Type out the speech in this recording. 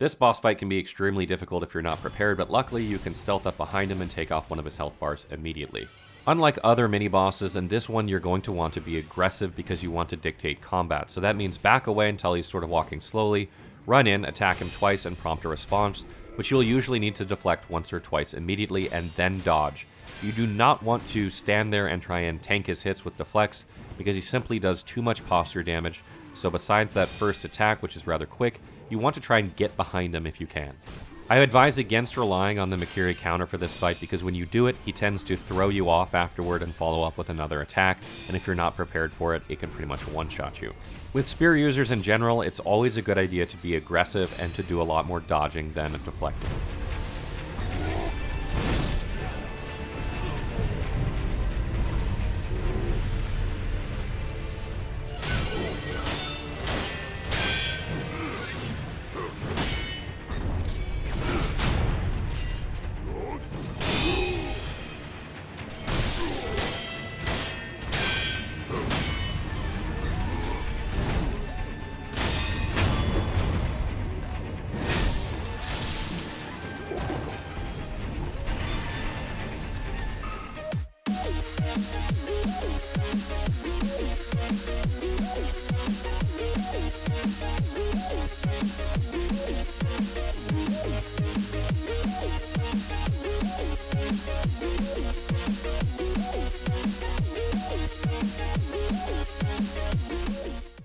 This boss fight can be extremely difficult if you're not prepared, but luckily you can stealth up behind him and take off one of his health bars immediately. Unlike other mini bosses, in this one you're going to want to be aggressive because you want to dictate combat. So that means back away until he's sort of walking slowly, run in, attack him twice, and prompt a response, which you'll usually need to deflect once or twice immediately and then dodge. You do not want to stand there and try and tank his hits with deflects because he simply does too much posture damage. So besides that first attack, which is rather quick, you want to try and get behind him if you can. I advise against relying on the Mikiri counter for this fight because when you do it, he tends to throw you off afterward and follow up with another attack, and if you're not prepared for it, it can pretty much one-shot you. With spear users in general, it's always a good idea to be aggressive and to do a lot more dodging than deflecting.「スーパーフェクト!」